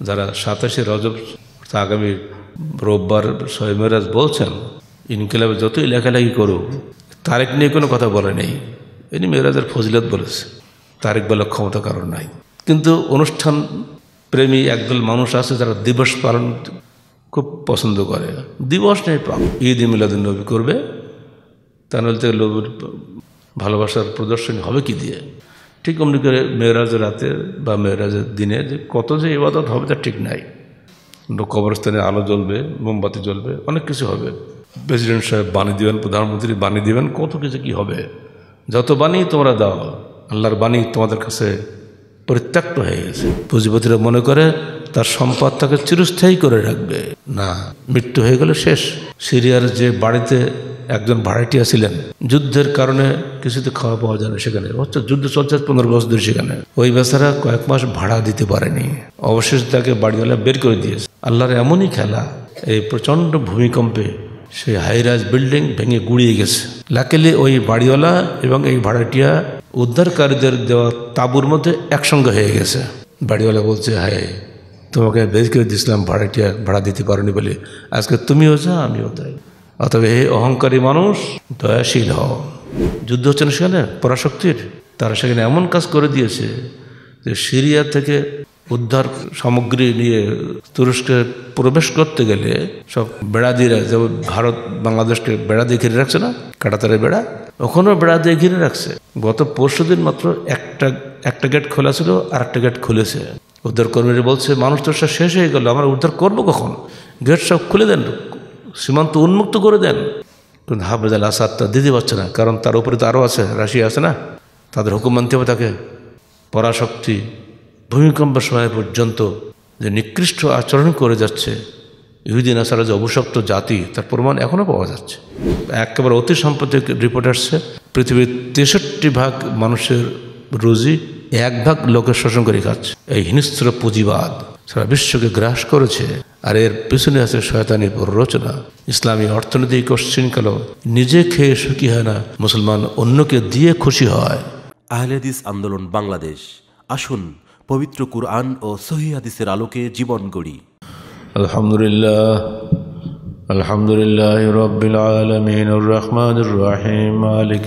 যারা সাতাশে রজব আগামী রোববার সৈমেরাজ বলছেন, ইনকিলাবে যতই লেখালেখি করুক, তারেক নিয়ে কোনো কথা বলে নেই। ইনি মেয়েরাজের ফজিলত বলেছে। তারেক বলার ক্ষমতা কারণ নাই। কিন্তু অনুষ্ঠান প্রেমী একদল মানুষ আছে যারা দিবস পালন খুব পছন্দ করে। দিবস নেই ঈদ মিলাদুল নবী করবে। তা নাহলে ভালোবাসার প্রদর্শনী হবে কি দিয়ে? ঠিক অমনি করে মেয়েরাজ রাতে বা মেয়েরাজের দিনে যে কত যে ইবাদত হবে তা ঠিক নাই। কবরস্থানে আলো জ্বলবে, মোমবাতি জ্বলবে, অনেক কিছু হবে। প্রেসিডেন্ট সাহেব বাণী দিবেন, প্রধানমন্ত্রী বাণী দিবেন, কত কিছু কি হবে? যত বাণী তোমরা দাও, আল্লাহর বাণী তোমাদের কাছে পরিত্যক্ত হয়ে গেছে। পুঁজিপতিরা মনে করে তার সম্পদ তাকে চিরস্থায়ী করে রাখবে। না, মৃত্যু হয়ে গেলে শেষ। সিরিয়ার যে বাড়িতে একজন ভাড়াটিয়া ছিলেন, যুদ্ধের কারণে কিছুতে খাওয়া পাওয়া যায় না সেখানে। হচ্ছে যুদ্ধ চলছে পনেরো বছর ধরে সেখানে। ওই বেচারা কয়েক মাস ভাড়া দিতে পারেনি। অবশেষে তাকে বাড়িওয়ালা বের করে দিয়েছে। আল্লাহর এমনই খেলা, এই প্রচণ্ড ভূমিকম্পে সেই হাইরাজ বিল্ডিং ভেঙে গুড়িয়ে গেছে। লাকিলি ওই বাড়িওয়ালা এবং এই ভাড়াটিয়া উদ্ধারকারীদের দেওয়া তাঁবুর মধ্যে একসঙ্গে হয়ে গেছে। বাড়িওয়ালা বলছে, হায় তোমাকে বের করে দিয়েছিলাম, ভাড়াটিয়া, ভাড়া দিতে পারোনি বলে। আজকে তুমিও যা আমিও তাই অতএব হে অহংকারী মানুষ দয়াশীল হও। যুদ্ধ হচ্ছে না সেখানে? পরাশক্তির? তারা সেখানে এমন কাজ করে দিয়েছে যে সিরিয়া থেকে উদ্ধার সামগ্রী নিয়ে তুরস্কে প্রবেশ করতে গেলে সব বেড়া দিয়ে যেমন ভারত, বাংলাদেশকে বেড়া দিয়ে ঘিরে রাখছে না? কাটাতারে বেড়া? ওখানেও বেড়া দিয়ে ঘিরে রাখছে। গত পরশু দিন মাত্র একটা একটা গেট খোলা ছিল আর একটা গেট খুলেছে। উদ্ধার কর্মীরা বলছে, মানুষ তো সব শেষ হয়ে গেল, আমরা উদ্ধার করব কখন? গেট সব খুলে দেন, সীমান্ত উন্মুক্ত করে দেন। কিন্তু হাফেজ আল আসাদ তা দিতে পারছে না, কারণ তার উপরে তো আরও আছে, রাশিয়া আছে না? তাদের হুকুম মানতে হবে তাকে। পরাশক্তি ভূমিকম্পের সময় পর্যন্ত যে নিকৃষ্ট আচরণ করে যাচ্ছে ইহুদিন আসারা যে অভিশপ্ত জাতি, তার প্রমাণ এখনও পাওয়া যাচ্ছে। একেবারে অতি সাম্প্রতিক রিপোর্ট আসছে, পৃথিবীর তেষট্টি ভাগ মানুষের রুজি এক ভাগ লোকের শোষণকারী কাজ এই হিংস্র পুঁজিবাদ সারা বিশ্বকে গ্রাস করেছে আর এর পিছনে আছে শয়তানের রচনা ইসলামী অর্থনৈতিক শৃঙ্খল নিজে খেয়ে সুখী হয় না মুসলমান অন্যকে দিয়ে খুশি হয়। আহলেদিস আন্দোলন বাংলাদেশ আসুন পবিত্র কুরআন ও সহিদের আলোকে জীবন গড়ি। আলহামদুলিল্লাহ আলহামদুলিল্লাহ রবিল আলমিন রহমান রাহিম আলিক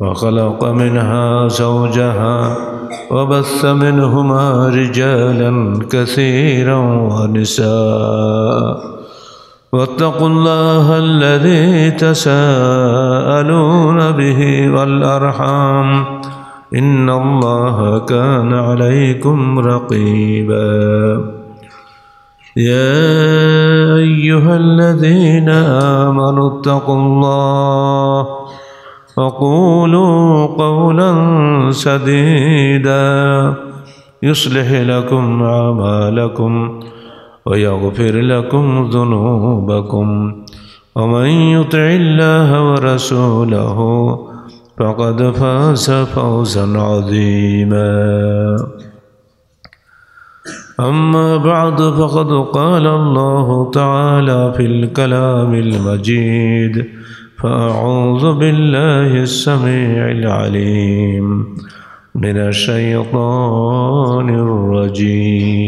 وخلق منها زوجها وبث منهما رجالا كثيرا ونساء. واتقوا الله الذي تساءلون به والأرحام. إن الله كان عليكم رقيبا. يا أيها الذين آمنوا اتقوا الله وقولوا قولا سديدا. يصلح لكم أعمالكم ويغفر لكم ذنوبكم. ومن يطع الله ورسوله فقد فاز فوزا عظيما. أما بعد فقد قال الله تعالى في الكلام المجيد فأعوذ بالله السميع العليم من الشيطان الرجيم.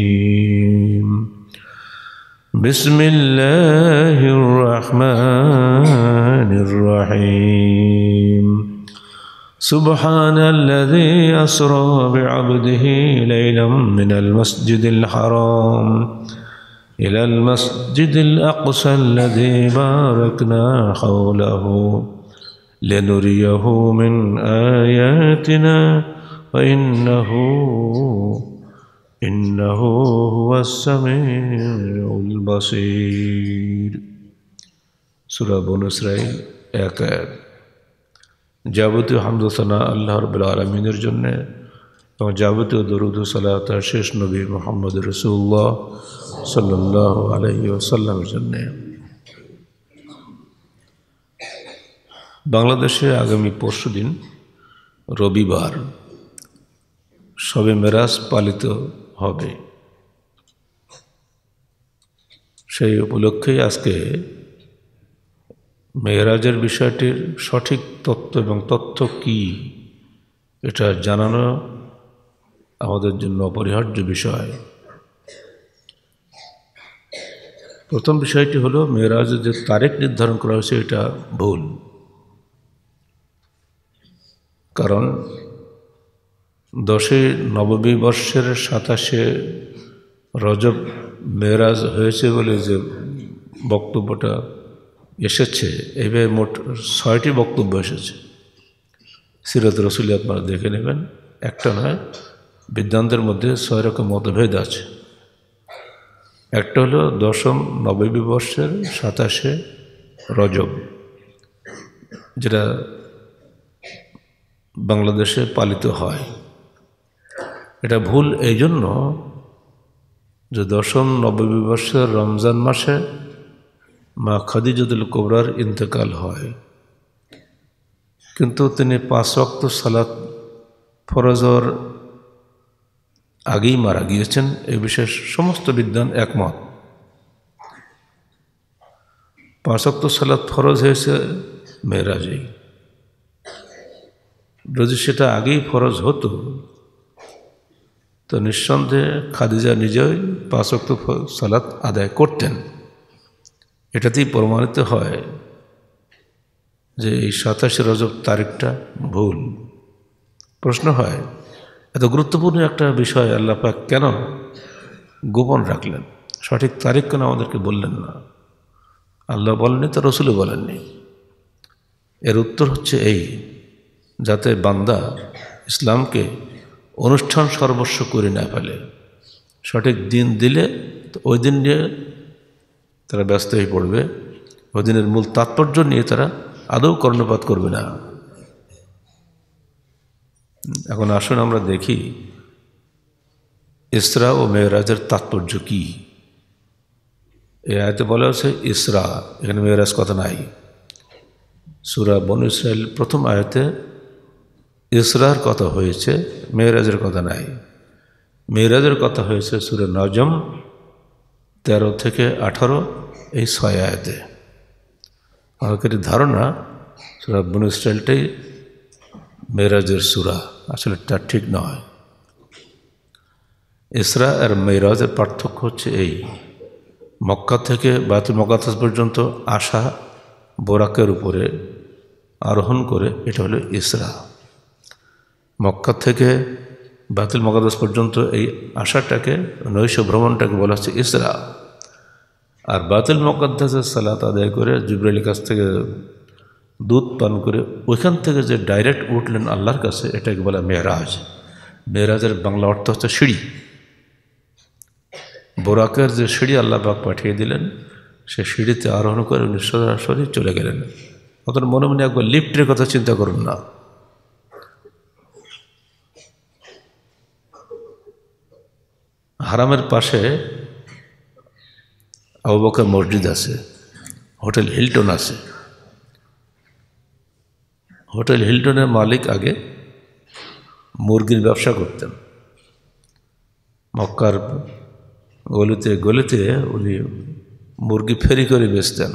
بسم الله الرحمن الرحيم. سبحان الذي أسرى بعبده ليلا من المسجد الحرام. إلى المسجد الأقصى الذي باركنا حوله لنريه من آياتنا وإنه إنه هو السميع البصير سورة بن إسرائيل এক যাবতীয় হামদোসানা আল্লাহ রবুল্লা আলমিনের জন্যে এবং যাবতীয় দরুদ সালাত শেষ নবী মোহাম্মদ রসুল্লাহ সাল্লাহ আলহি ওসাল্লামের জন্যে। বাংলাদেশে আগামী পরশু দিন রবিবার সবে মেরাজ পালিত হবে। সেই উপলক্ষেই আজকে মেয়েরাজের বিষয়টির সঠিক তত্ত্ব এবং তথ্য কি, এটা জানানো আমাদের জন্য অপরিহার্য বিষয়। প্রথম বিষয়টি হলো, মেয়েরাজের যে তারিখ নির্ধারণ করা হয়েছে, এটা ভুল। কারণ দশই নবমী বর্ষের সাতাশে রজব মেয়েরাজ হয়েছে বলে যে বক্তব্যটা এসেছে এইভাবে মোট ছয়টি বক্তব্য এসেছে। সিরত রসুলি আপনারা দেখে নেবেন। একটা নয় বিদ্যান্তের মধ্যে ছয় রকম মতভেদ আছে। একটা হলো দশম নবমী বর্ষের সাতাশে রজব, যেটা বাংলাদেশে পালিত হয়। এটা ভুল এই জন্য যে দশম নবমী বর্ষের রমজান মাসে মা খাদিজুদ্দুল কোবরার ইন্তেকাল হয়। কিন্তু তিনি পাঁচ রক্ত সালাত ফরজর আগেই মারা গিয়েছেন, এ বিষয়ে সমস্ত বিদ্যান একমত। পাঁচ রক্ত সালাত ফরজ হয়েছে মেয়েরাজেই যদি সেটা আগেই ফরজ হতো, তো নিঃসন্দেহে খাদিজা নিজেই পাঁচ রক্ত সালাত আদায় করতেন। এটাতেই প্রমাণিত হয় যে এই সাতাশে রজব তারিখটা ভুল। প্রশ্ন হয় এত গুরুত্বপূর্ণ একটা বিষয় আল্লাপাক কেন গোপন রাখলেন? সঠিক তারিখ কেন আমাদেরকে বললেন না? আল্লাহ বলেননি তো, রসুলও বলেননি। এর উত্তর হচ্ছে এই, যাতে বান্দা ইসলামকে অনুষ্ঠান সর্বস্ব করে না ফেলে। সঠিক দিন দিলে তো ওই দিন নিয়ে তারা ব্যস্ত হয়ে পড়বে। ওই দিনের মূল তাৎপর্য নিয়ে তারা আদৌ কর্ণপাত করবে না। এখন আসুন আমরা দেখি, ইসরা ও মেয়েরাজের তাৎপর্য কি? এ আয়তে বলা হচ্ছে ইসরা, এখানে মেয়েরাজ কথা নাই। সুরা বন ইসরায়েল প্রথম আয়তে, ইসরার কথা হয়েছে, মেয়েরাজের কথা নাই। মেয়েরাজের কথা হয়েছে সুরে নজম, তেরো থেকে আঠারো, এই ছয় আয়াতে। আমাদের ধারণা সুরা বন ইসরায়েলটাই মেয়েরাজের সুরা। আসলে তা ঠিক নয়। ইসরা আর মেয়েরাজের পার্থক্য হচ্ছে এই। মক্কা থেকে বায়তুল মকাতাস পর্যন্ত আসা বোরাকের উপরে আরোহণ করে এটা হলো ইসরা। মক্কা থেকে বাতিল মকাদাস পর্যন্ত এই আশাটাকে, নৈশ ভ্রমণটাকে বলা হচ্ছে ইসরা। আর বাতিল মকাদ্দাসের সালাত আদায় করে জুবরাইলের কাছ থেকে দুধ পান করে ওইখান থেকে যে ডাইরেক্ট উঠলেন আল্লাহর কাছে এটাকে বলা মেয়েরাজ। মেয়েরাজের বাংলা অর্থ হচ্ছে সিঁড়ি। বোরাকের যে সিঁড়ি আল্লাহ পাক পাঠিয়ে দিলেন, সে সিঁড়িতে আরোহণ করে উনি সরাসরি চলে গেলেন। অতন মনে মনে একবার লিফটের কথা চিন্তা করুন না। হারামের পাশে আবুবকর মসজিদ আছে, হোটেল হিলটন আছে। হোটেল হিলটনের মালিক আগে মুরগির ব্যবসা করতেন। মক্কার গলিতে গলিতে উনি মুরগি ফেরি করে বেচতেন।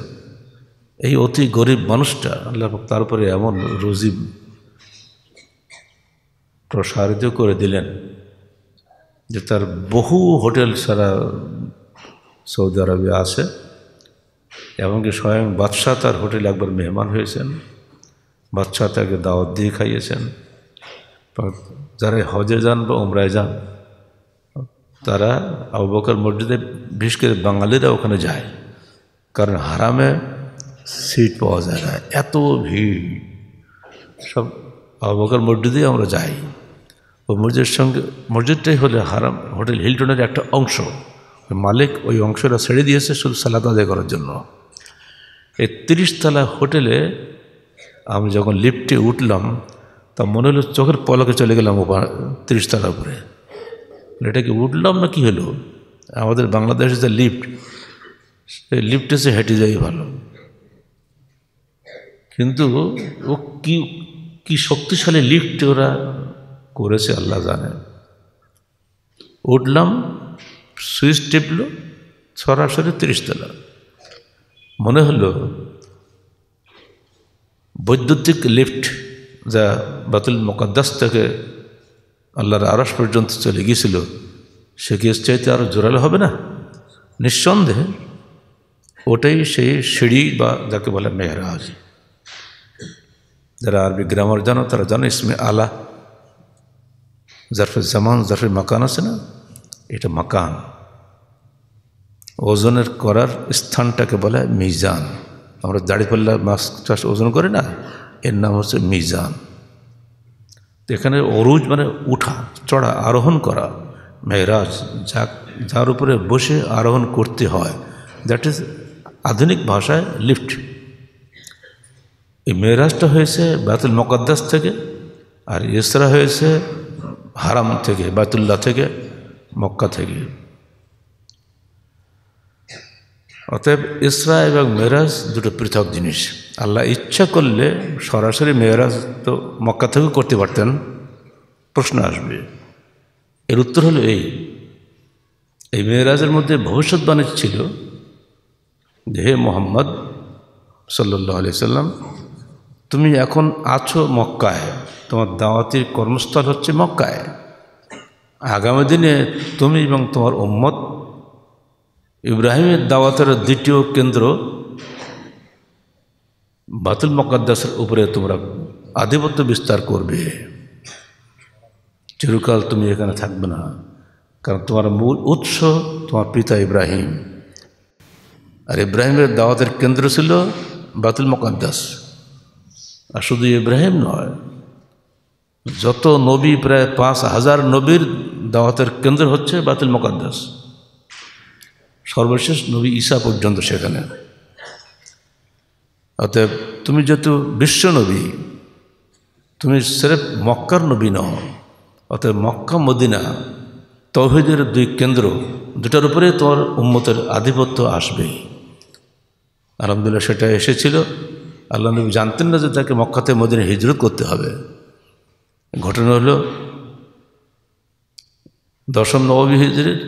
এই অতি গরিব মানুষটা, আল্লাহ তারপরে এমন রুজি প্রসারিত করে দিলেন যে তার বহু হোটেল সারা সৌদি আরবে আছে এমনকি স্বয়ং বাদশাহ তার হোটেলে একবার মেহমান হয়েছেন। বাদশাহ তাকে দাওয়াত দিয়ে খাইয়েছেন। যারা হজে যান বা উমরায় যান, তারা আবু বকর মসজিদে, বিশেষ করে বাঙালিরা ওখানে যায়। কারণ হারামে সিট পাওয়া যায় না, এত ভিড়। সব আবু বকর মসজিদেই আমরা যাই। ও মসজিদের সঙ্গে, মসজিদটাই হলে হারাম, হোটেল হিলটনের একটা অংশ। মালিক ওই অংশটা ছেড়ে দিয়েছে শুধু সালাদ আদায় করার জন্য। এই তিরিশতলা হোটেলে আমি যখন লিফটে উঠলাম তা মনে হলো চোখের পলকে চলে গেলাম ওপর তিরিশ তলার উপরে। এটা কি উঠলাম না কি হলো? আমাদের বাংলাদেশে যে লিফট, সেই লিফটে সে হেঁটে যাই ভালো। কিন্তু ও কি কি শক্তিশালী লিফট ওরা করেছে আল্লাহ জানে। উঠলাম, সুইচ টিপল, সরাসরি তিরিশতলা। মনে হলো বৈদ্যুতিক লিফট যা বাতুল মোকাদ্দাস থেকে আল্লাহর আরস পর্যন্ত চলে গিয়েছিল, সে কি চাইতে আরও জোরালো হবে না? নিঃসন্দেহে, ওটাই সেই সিঁড়ি বা যাকে বলে মেহরাজ। যারা আরবি গ্রামার জানো, তারা জানো ইসমে আলা। জারফে জামান জারফে মাকান আছে না, এটা মাকান। ওজনের করার স্থানটাকে বলে মিজান। আমরা দাড়িপাল্লা মাছ চাষ ওজন করি না, এর নাম হচ্ছে মিজান। তো এখানে অরুজ মানে উঠা, চড়া, আরোহণ করা। মেহরাজ যা যার উপরে বসে আরোহণ করতে হয়। দ্যাট ইজ আধুনিক ভাষায় লিফট। এই মেয়েরাজটা হয়েছে বাতুল মকদ্দাস থেকে, আর ইসরা হয়েছে হারাম থেকে বাতুল্লাহ থেকে, মক্কা থেকে। অতএব ইসরা এবং মেরাজ দুটো পৃথক জিনিস। আল্লাহ ইচ্ছা করলে সরাসরি মেয়েরাজ তো মক্কা থেকেও করতে পারতেন। প্রশ্ন আসবে, এর উত্তর হলো এই। এই মেয়েরাজের মধ্যে ভবিষ্যৎবাণী ছিল যে, হে মোহাম্মদ সাল্লাহ আলি সাল্লাম, তুমি এখন আছো মক্কায়, তোমার দাওয়াতির কর্মস্থল হচ্ছে মক্কায়। আগামী দিনে তুমি এবং তোমার উম্মত ইব্রাহিমের দাওয়াতের দ্বিতীয় কেন্দ্র বাতুল মকাদ্দাসের উপরে তোমরা আধিপত্য বিস্তার করবে। চিরকাল তুমি এখানে থাকবে না, কারণ তোমার মূল উৎস তোমার পিতা ইব্রাহিম। আর ইব্রাহিমের দাওয়াতের কেন্দ্র ছিল বাতুল মকাদ্দাস। আর শুধু ইব্রাহিম নয়, যত নবী, প্রায় পাঁচ হাজার নবীর দাওয়াতের কেন্দ্র হচ্ছে বাতুল মকাদ্দাস। সর্বশেষ নবী ঈসা পর্যন্ত সেখানে। অতএব তুমি যেহেতু বিশ্ব নবী, তুমি সেরেফ মক্কার নবী নও, অতএব মক্কা, মদিনা তৌহিদের দুই কেন্দ্র, দুটার উপরে তোমার উম্মতের আধিপত্য আসবে। আলহামদুলিল্লাহ সেটা এসেছিল। আল্লাহ নবী জানতেন না যে তাকে মক্কাতে মদিনা হিজরত করতে হবে। ঘটনা হলো, দশম নবী হিজরের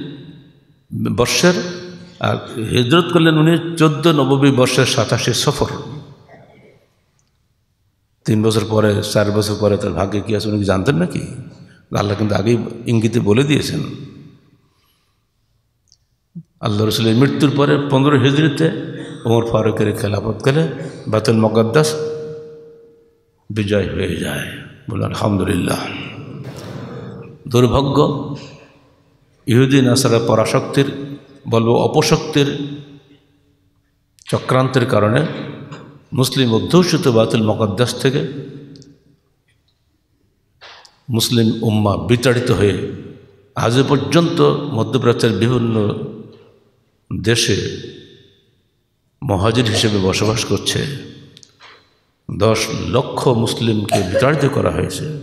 বর্ষের আর হিজরত করলেন উনি চোদ্দ নববী বর্ষের সাতাশে সফর। তিন বছর পরে, চার বছর পরে তার ভাগ্যে কী আছে উনি জানতেন নাকি? আল্লাহ কিন্তু আগেই ইঙ্গিতে বলে দিয়েছেন। আল্লাহ রসুলের মৃত্যুর পরে পনেরো হিজড়িতে ওমর ফারুকের খেলাফত করে বাতুল মকদ্দাস বিজয় হয়ে যায়। বলে আলহামদুলিল্লাহ। দুর্ভাগ্য ইহুদিন আসারা পরাশক্তির বলব, অপশক্তির চক্রান্তের কারণে মুসলিম অধ্যুষিত বাতুল মকদ্দাস থেকে মুসলিম উম্মা বিতাড়িত হয়ে আজ পর্যন্ত মধ্যপ্রাচ্যের বিভিন্ন দেশে মহাজির হিসেবে বসবাস করছে। দশ লক্ষ মুসলিমকে বিতাড়িত করা হয়েছে।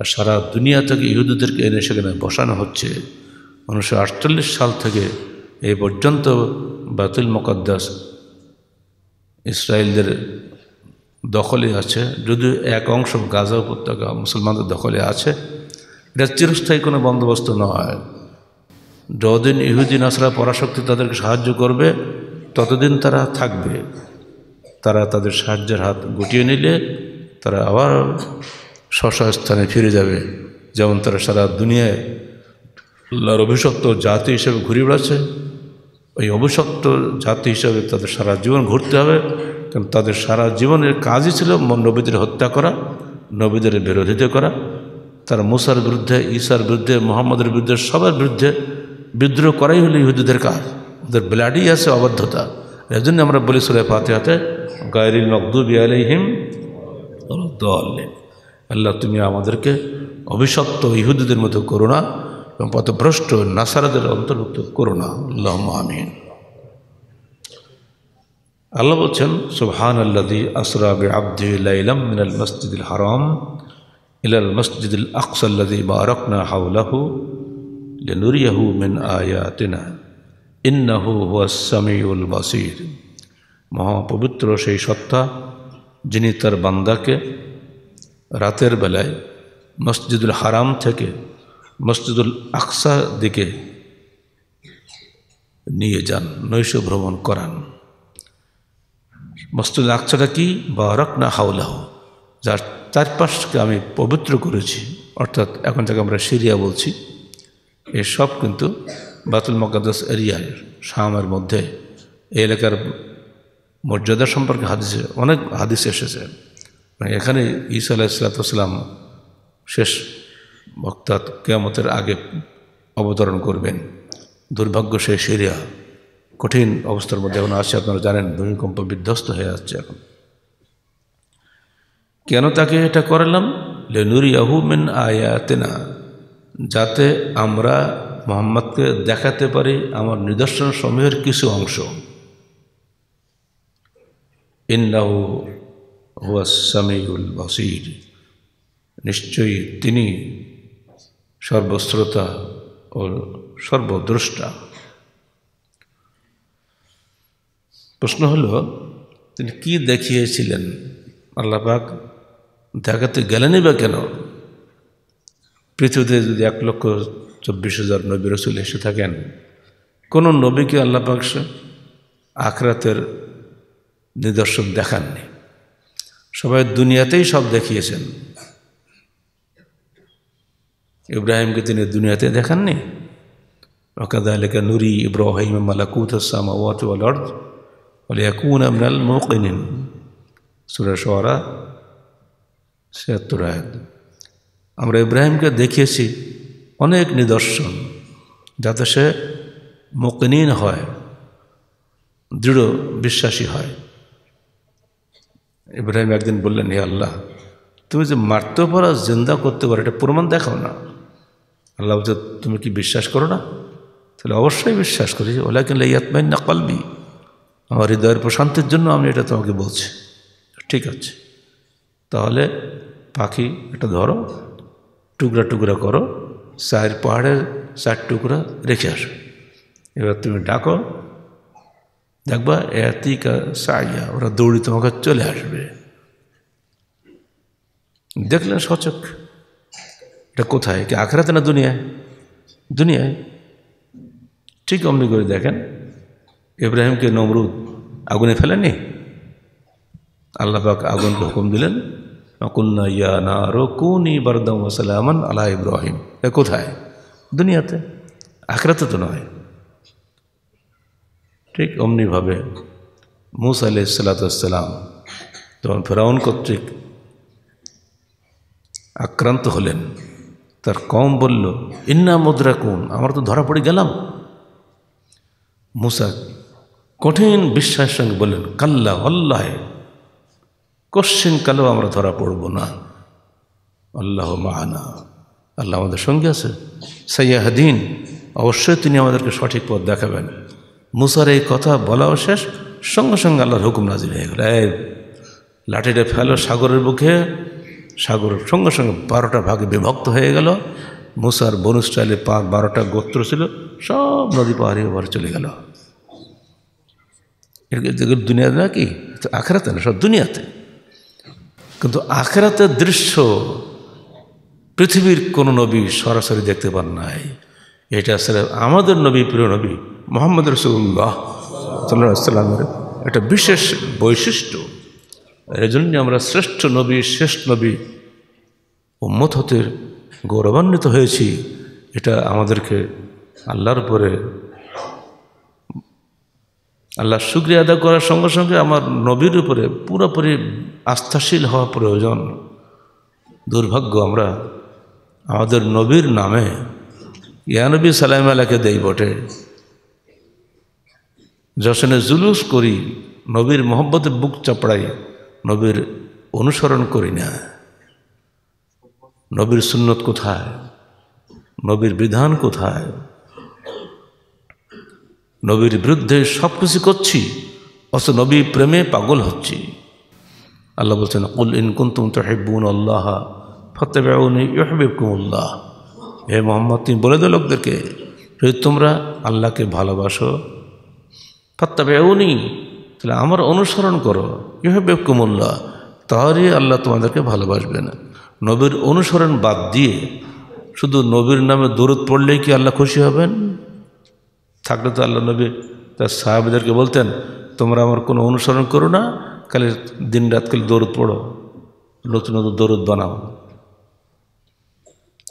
আর সারা দুনিয়া থেকে ইহুদিদেরকে এনে সেখানে বসানো হচ্ছে। উনিশশো আটচল্লিশ সাল থেকে এই পর্যন্ত বাতুল মোকাদ্দাস ইসরায়েলদের দখলে আছে। যদিও এক অংশ গাজা উপত্যকা মুসলমানদের দখলে আছে, এটা চিরস্থায়ী কোনো বন্দোবস্ত নয়। যতদিন ইহুদিন আসরা পরাশক্তি তাদেরকে সাহায্য করবে, ততদিন তারা থাকবে। তারা তাদের সাহায্যের হাত গুটিয়ে নিলে তারা আবার স্থানে ফিরে যাবে। যেমন তারা সারা দুনিয়ায় অভিশপ্ত জাতি হিসেবে ঘুরে বেড়াচ্ছে ওই অভিশপ্ত জাতি হিসাবে তাদের সারা জীবন ঘুরতে হবে, কারণ তাদের সারা জীবনের কাজই ছিল নবীদের হত্যা করা, নবীদের বিরোধিতা করা। তারা মুসার বিরুদ্ধে ঈশার বিরুদ্ধে, মোহাম্মদের বিরুদ্ধে, সবার বিরুদ্ধে বিদ্রোহ করাই হলো ইহুদিদের কাজ। ওদের ব্লাডই আছে অবাধ্যতা। এর জন্য আমরা বলি সুরে ফাতেহাতে, গায়রিল মকদুবি আলাইহিম দলেন আল্লাহ তুমি আমাদেরকে অভিশপ্ত ইহুদিদের মতো করো না। এবং পথভ্রষ্ট নাসারাদের অন্তর্ভুক্ত করো না। আল্লাহ আমিন। আল্লাহ বলছেন সুবহান আল্লাদি আসরাবে আব্দি লাইলাম মিনাল মসজিদুল হারাম ইলাল মসজিদুল আকসাল্লাদি বারকনা হাউলাহু লেনুরিয়াহু মিন আয়াতিনা। ইন্নাহু হুয়াস বাসির। মহাপবিত্র সেই সত্তা যিনি তার বান্দাকে রাতের বেলায় মসজিদুল হারাম থেকে মসজিদুল আকসা দিকে নিয়ে যান, নৈশ ভ্রমণ করান। মসজিদ আকসাটা কি? বা রকনা হাউলাহ যার চারপাশকে আমি পবিত্র করেছি। অর্থাৎ এখন থেকে আমরা সিরিয়া বলছি এসব কিন্তু বাতুল মকাদ্দাস এরিয়ার, শামের মধ্যে। এই এলাকার মর্যাদা সম্পর্কে হাদিসে, অনেক হাদিস এসেছে। এখানে এখানে ঈসা আলাহিসাল্লাম শেষ বক্তাত কেয়ামতের আগে অবতরণ করবেন। দুর্ভাগ্য সেই সিরিয়া, কঠিন অবস্থার মধ্যে এখন আসছে আপনারা জানেন, ভূমিকম্প বিধ্বস্ত হয়ে আসছে এখন। কেন তাকে এটা করালাম? লেনুরি আহুমেন আয়াতেনা, যাতে আমরা মোহাম্মদকে দেখাতে পারি আমার নিদর্শন সমূহের কিছু অংশ। ইন্নাহু হুয়াসামিউল বসির, নিশ্চয়ই তিনি সর্বশ্রোতা ও সর্বদ্রষ্টা। প্রশ্ন হলো, তিনি কি দেখিয়েছিলেন? আল্লাপাক দেখাতে গেলেনই বা কেন? পৃথিবীতে যদি এক লক্ষ চব্বিশ হাজার নবী রসুল এসে থাকেন, কোনো নবীকে আল্লাপাক আখরাতের নিদর্শন দেখাননি। সবাই দুনিয়াতেই সব দেখিয়েছেন। ইব্রাহিমকে তিনি দুনিয়াতে দেখাননি। ওকাদালিকা নুরি ইব্রাহিম মালাকুত সামাওয়াত ওয়াল আরদ ওয়ালিয়াকুনা মিনাল মুকিনিন সূরা শুআরা 76 আয়াত। আমরা ইব্রাহিমকে দেখিয়েছি অনেক নিদর্শন যাতে সে মুকিনিন হয়, দৃঢ় বিশ্বাসী হয়। ইব্রাহিম একদিন বললেন, হে আল্লাহ, তুমি যে মারতে পারো, জিন্দা করতে পারো, এটা প্রমাণ দেখাও না। আল্লাহ বলছে, তুমি কি বিশ্বাস করো না? তাহলে অবশ্যই বিশ্বাস করি। ওলা কিনলে ইয়াতমাইন না কলবি। আমার হৃদয়ের প্রশান্তির জন্য আমি এটা তোমাকে বলছি। ঠিক আছে। তাহলে পাখি এটা ধরো, টুকরা টুকরা করো চার পাহাড়ের চার টুকরা রেখে আসো। এবার তুমি ডাকো, দেখবা এতিকা সাইয়া, ওরা দৌড়ি তোমাকে চলে আসবে। দেখলেন সচক। এটা কোথায়? কি আখড়াতে না দুনিয়ায়? দুনিয়ায়। ঠিক অমনি করে দেখেন, ইব্রাহিমকে নমরুদ আগুনে ফেলেনি আল্লাহ পাক আগুনকে হুকুম দিলেন নকুল্লা ইয়া না রকুনি বারদাম সালামান আলা ইব্রাহিম। এ কোথায়? দুনিয়াতে। আখড়াতে তো নয়। ঠিক অমনিভাবে মুসা আলি সাল্লাতাম যখন ফেরাউন কর্তৃক আক্রান্ত হলেন। তার কম বলল, ইন্না মুদ্রা কোন আমরা তো ধরা পড়ে গেলাম। মুসা কঠিন বিশ্বাসের সঙ্গে বললেন, কাল্লা আল্লাহ কশ্চিন কালেও আমরা ধরা পড়ব না। আল্লাহ মাহানা আল্লাহ আমাদের সঙ্গে আছে। সাইয়াহাদিন, অবশ্যই তিনি আমাদেরকে সঠিক পথ দেখাবেন। মুসার এই কথা বলাও শেষ, সঙ্গে সঙ্গে আল্লাহর হুকুম নাজির হয়ে গেল। লাঠিটা ফেলো সাগরের বুকে সাগর সঙ্গে সঙ্গে বারোটা ভাগে বিভক্ত হয়ে গেল। মুসার বনু স্টাইলে পা বারোটা গোত্র ছিল, সব নদী পাহাড়ি ওভার চলে গেল। দুনিয়াতে নাকি আখেরাতে না, সব দুনিয়াতে। কিন্তু আখেরাতের দৃশ্য পৃথিবীর কোনো নবী সরাসরি দেখতে পান নাই। এটা আসলে আমাদের নবী, প্রিয় নবী মোহাম্মদ রসুল্লাহ সাল্লাহ সাল্লামের একটা বিশেষ বৈশিষ্ট্য। এর জন্য আমরা শ্রেষ্ঠ নবী শ্রেষ্ঠ নবী উম্মত হতে গৌরবান্বিত হয়েছি। এটা আমাদেরকে আল্লাহর উপরে আল্লাহ শুক্রিয়া আদা করার সঙ্গে সঙ্গে আমার নবীর উপরে পুরোপুরি আস্থাশীল হওয়া প্রয়োজন। দুর্ভাগ্য আমরা আমাদের নবীর নামে ইয়ানবী সালাম আলাকে দেই বটে। যশনে জুলুস করি, নবীর মোহব্বতে বুক চাপড়াই। নবীর অনুসরণ করি না। নবীর সুন্নত কোথায়? নবীর বিধান কোথায়? নবীর বিরুদ্ধে সব কিছু করছি, অথচ নবী প্রেমে পাগল হচ্ছি। আল্লাহ বলছেন, কুল ইনকুন্তুম তহিবুন আল্লাহ ফতেবেউনি ইহবিবকুমুল্লাহ হে মোহাম্মদ, তুমি বলে দো লোকদেরকে, যদি তোমরা আল্লাহকে ভালোবাসো, ফত্তাবেউনি তাহলে আমার অনুসরণ করো। ইহবিবকুমুল্লাহ তাহলেই আল্লাহ তোমাদেরকে ভালোবাসবে না নবীর অনুসরণ বাদ দিয়ে শুধু নবীর নামে দরুদ পড়লেই কি আল্লাহ খুশি হবেন? থাকলে তো আল্লাহ নবী তার সাহাবিদেরকে বলতেন, তোমরা আমার কোনো অনুসরণ করো না, খালি দিন রাত খালি দরুদ পড়ো। নতুন নতুন দরুদ বানাও।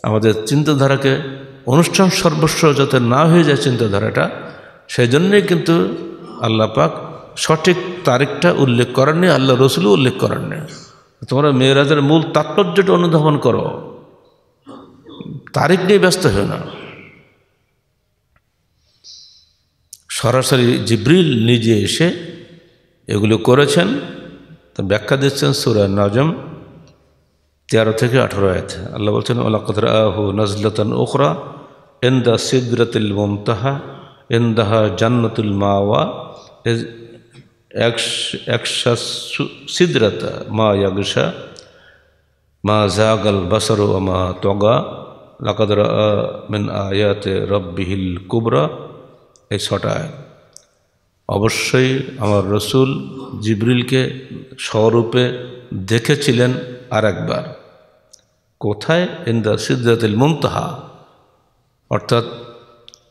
আমাদের চিন্তাধারাকে অনুষ্ঠান সর্বস্ব যাতে না হয়ে যায় চিন্তাধারাটা সেই জন্যেই কিন্তু আল্লাহ পাক সঠিক তারিখটা উল্লেখ করেননি আল্লাহ রসুলও উল্লেখ করেননি। তোমরা মেয়েরাজের মূল তাৎপর্যটা অনুধাবন করো। তারিখ নিয়ে ব্যস্ত হয়ে না। সরাসরি জিব্রিল নিজে এসে এগুলো করেছেন, তা ব্যাখ্যা দিচ্ছেন সুরা নজম, তেরো থেকে আঠারো আয়াত। আল্লাহ বলছেন আল্লাহ আহু নজলতন ওখরা এন্দা সিদরতুল মমতাহা এন্দাহা জান্নাতুল মাওয়া সিদরতা মা ইয়াগসা মা জাগাল বাসর মা তগা লাকাদর মিন আয়াতে রব্বিহিল কুবরা এই ছটা অবশ্যই আমার রসুল জিবরিলকে স্বরূপে দেখেছিলেন আর একবার কোথায়? ইন দ্য সিদ্ধাতুল মুমতাহা অর্থাৎ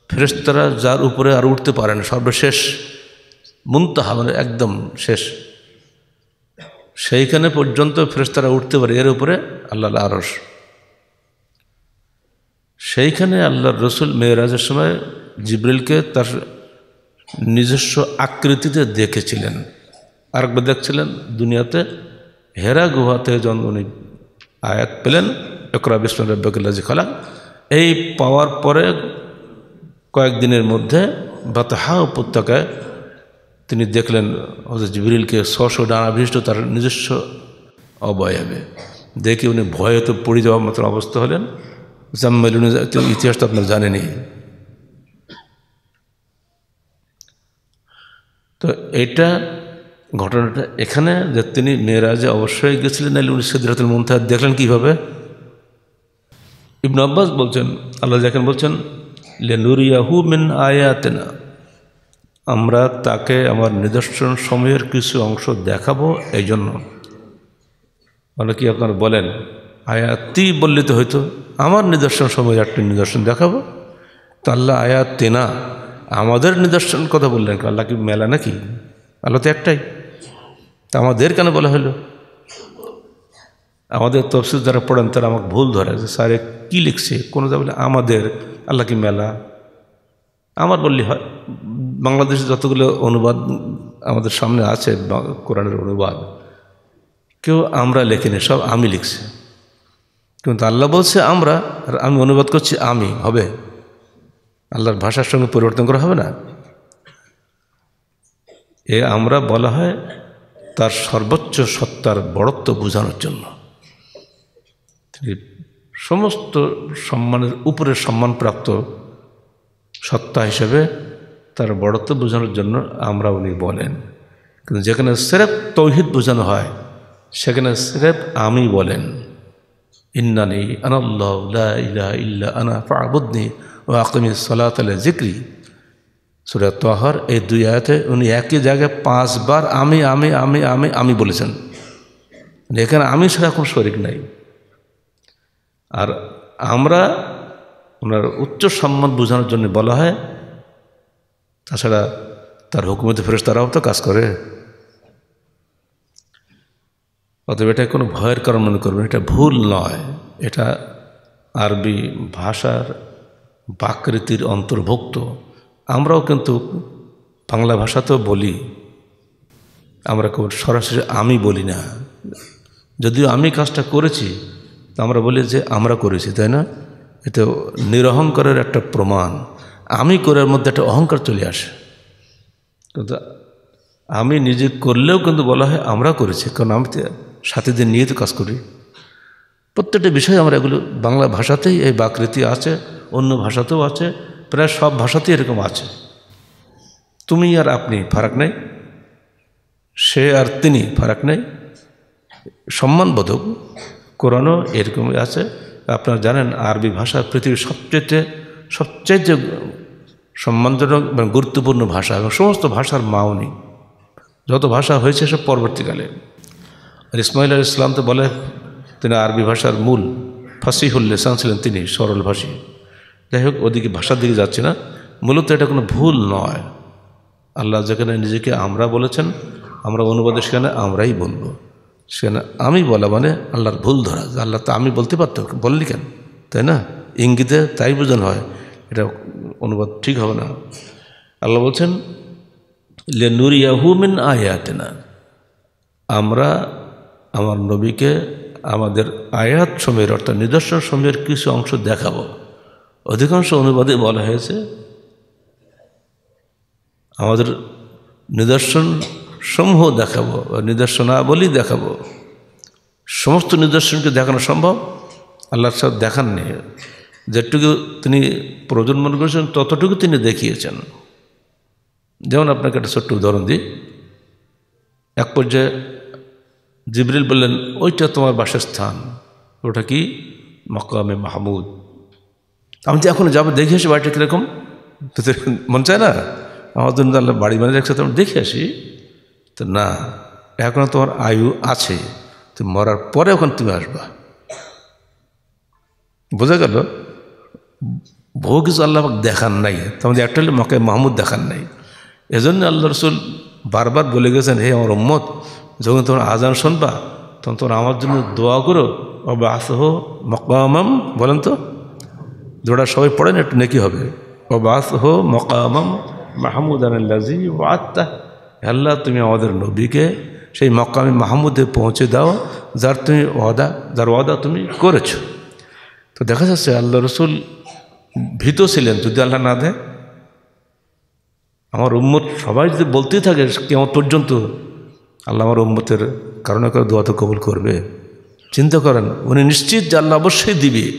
ফেরেস্তারা যার উপরে আর উঠতে পারেন সর্বশেষ মুমতাহা মানে একদম শেষ। সেইখানে পর্যন্ত ফেরেস্তারা উঠতে পারে, এর উপরে আল্লাহ আরস সেইখানে আল্লাহর রসুল মেয়েরাজের সময় জিব্রিলকে তার নিজস্ব আকৃতিতে দেখেছিলেন। আরেকবার দেখছিলেন, দুনিয়াতে হেরা গুহাতে যখন উনি আয়াত পেলেন একরা বিষ্ণু রব্বাকিল্লাজি খালা এই পাওয়ার পরে কয়েকদিনের মধ্যে বাতাহা উপত্যকায় তিনি দেখলেন হজরত জিবরিলকে স্বস্ব ডানাভিষ্ট তার নিজস্ব অবয়বে দেখে উনি ভয়ে তো পড়ে যাওয়ার মতন অবস্থা হলেন। জাম্মালুন ইতিহাস তো আপনার জানেনি তো এটা ঘটনাটা এখানে যে তিনি মেয়েরাজে অবশ্যই গেছিলেন নাহলে উনি সিদ্ধাতুল মুমতাহ দেখলেন কীভাবে? ইবন আব্বাস বলছেন, আল্লাহ দেখেন বলছেন, লেনুরিয়াহু মিন আয়াতেনা। আমরা তাকে আমার নিদর্শন সময়ের কিছু অংশ দেখাবো এই জন্য মানে কি আপনার বলেন আয়াতি বললে তো হয়তো আমার নিদর্শন সময়ের একটি নিদর্শন দেখাবো? তো আল্লাহ আয়াত তেনা আমাদের নিদর্শন কথা বললেন আল্লাহ কি মেলা নাকি? আল্লাহ তো একটাই। তা আমাদের কেন বলা হলো? আমাদের তফসিল যারা পড়েন তারা আমাকে ভুল ধরে যে স্যারে কী লিখছে? কোনো যা বলে, আমাদের, আল্লাহ কি মেলা? আমার বললি হয়। বাংলাদেশে যতগুলো অনুবাদ আমাদের সামনে আছে কোরআনের অনুবাদ, কেউ আমরা লেখিনি সব আমি লিখছি। কিন্তু আল্লাহ বলছে আমরা, আর আমি অনুবাদ করছি আমি, হবে? আল্লাহর ভাষার সঙ্গে পরিবর্তন করা হবে না? এ আমরা বলা হয় তার সর্বোচ্চ সত্তার বড়ত্ব বোঝানোর জন্য। তিনি সমস্ত সম্মানের উপরে সম্মানপ্রাপ্ত সত্তা হিসেবে তার বড়ত্ব বোঝানোর জন্য আমরা উনি বলেন। কিন্তু যেখানে সেরেফ তৌহিদ বোঝানো হয়, সেখানে সেরেফ আমি বলেন। ইন্নানি আনাল্লাহ ইলা ইল্লা আনা ফাবুদ্নি ও আকিমি সালাত জিক্রি সুরা তহর এই দুই আয়াতে উনি একই জায়গায় পাঁচবার আমি আমি আমি আমি আমি বলেছেন। এখানে আমি সেরকম শরিক নাই। আর আমরা ওনার উচ্চ সম্মান বোঝানোর জন্য বলা হয়। তাছাড়া তার হুকুমতে ফেরত তারাও তো কাজ করে। অতএব এটা কোনো ভয়ের কারণ মনে করবেন এটা ভুল নয়। এটা আরবি ভাষার বাকৃতির অন্তর্ভুক্ত। আমরাও কিন্তু বাংলা ভাষাতেও বলি। আমরা কেউ সরাসরি আমি বলি না। যদিও আমি কাজটা করেছি, তা আমরা বলি যে আমরা করেছি, তাই না? এতে নিরহংকারের একটা প্রমাণ। আমি করার মধ্যে একটা অহংকার চলে আসে। কিন্তু আমি নিজে করলেও কিন্তু বলা হয় আমরা করেছি, কারণ আমি সাথীদের নিয়ে তো কাজ করি। প্রত্যেকটা বিষয় আমরা এগুলো বাংলা ভাষাতেই, এই বাকৃতি আছে, অন্য ভাষাতেও আছে, প্রায় সব ভাষাতেই এরকম আছে। তুমি আর আপনি ফারাক নেই, সে আর তিনি ফারাক নেই। সম্মানবোধক কোরআনও এরকমই আছে। আপনারা জানেন, আরবি ভাষা পৃথিবীর সবচেয়ে সবচেয়ে সম্মানজনক এবং গুরুত্বপূর্ণ ভাষা এবং সমস্ত ভাষার মাওনি যত ভাষা হয়েছে সব পরবর্তীকালে। আর ইসমাইল আল ইসলাম তো বলে, তিনি আরবি ভাষার মূল ফাসিহুল লেসান ছিলেন তিনি, সরল ভাষী। যাই হোক, ওদিকে ভাষার দিকে যাচ্ছি না। মূলত এটা কোনো ভুল নয়। আল্লাহ যেখানে নিজেকে আমরা বলেছেন, আমরা অনুবাদে সেখানে আমরাই বলব। সেখানে আমি বলা মানে আল্লাহর ভুল ধরা আল্লাহ তো আমি বলতে পারতো, বললি কেন? তাই না? ইঙ্গিতে তাই বোঝানো হয়, এটা অনুবাদ ঠিক হবে না। আল্লাহ বলছেন লে নুরিয়াহুমিন আয়াতে না আমরা আমার নবীকে আমাদের আয়াত সময়ের অর্থাৎ নিদর্শন সময়ের কিছু অংশ দেখাবো। অধিকাংশ অনুবাদে বলা হয়েছে, আমাদের নিদর্শন সমূহ দেখাবো, নিদর্শনাবলী দেখাবো। সমস্ত নিদর্শনকে দেখানো সম্ভব? আল্লাহর সাথে দেখাননি। যেটুকু তিনি প্রয়োজন মনে করেছেন, ততটুকু তিনি দেখিয়েছেন। যেমন আপনাকে একটা ছোট্ট উদাহরণ দিই। এক পর্যায়ে জিবরিল বললেন, ওইটা তোমার বাসস্থান। ওটা কি? মকামে মাহমুদ। আমি তো এখন যাব, দেখে আসি বাড়িটা কীরকম। মন চায় না? আমার জন্য আল্লাহ বাড়ি মানে একসাথে আমি দেখে আসি। তো না এখনও তোমার আয়ু আছে, তুমি মরার পরে ওখানে তুমি আসবা। বোঝা গেল? বহু কিছু আল্লাহ দেখান নাই। তোমাদের একটা হলে মকে মাহমুদ দেখান নাই। এজন্য আল্লাহ রসুল বারবার বলে গেছেন, হে আমার উম্মত, যখন তোমার আজান শুনবা, তখন তোমরা আমার জন্য দোয়া করো। অবা আসহ মকামাম, বলেন তো? দোড়া সবাই পড়েন, একটু নাকি হবে। অবা আসহ মকামাম মাহমুদ আনাল্লাজি ও আত্মা আল্লাহ, তুমি আমাদের নবীকে সেই মকামে মাহমুদে পৌঁছে দাও, যার তুমি ওয়াদা, যার ওয়াদা তুমি করেছ। তো দেখা যাচ্ছে আল্লাহ রসুল ভীত ছিলেন, যদি আল্লাহ না দেয়। আমার উম্মত সবাই যদি বলতেই থাকে, কেমন পর্যন্ত আল্লাহ আমার উম্মতের কারণে কারও দোয়া তো কবুল করবে। চিন্তা করেন, উনি নিশ্চিত যে আল্লাহ অবশ্যই দিবে।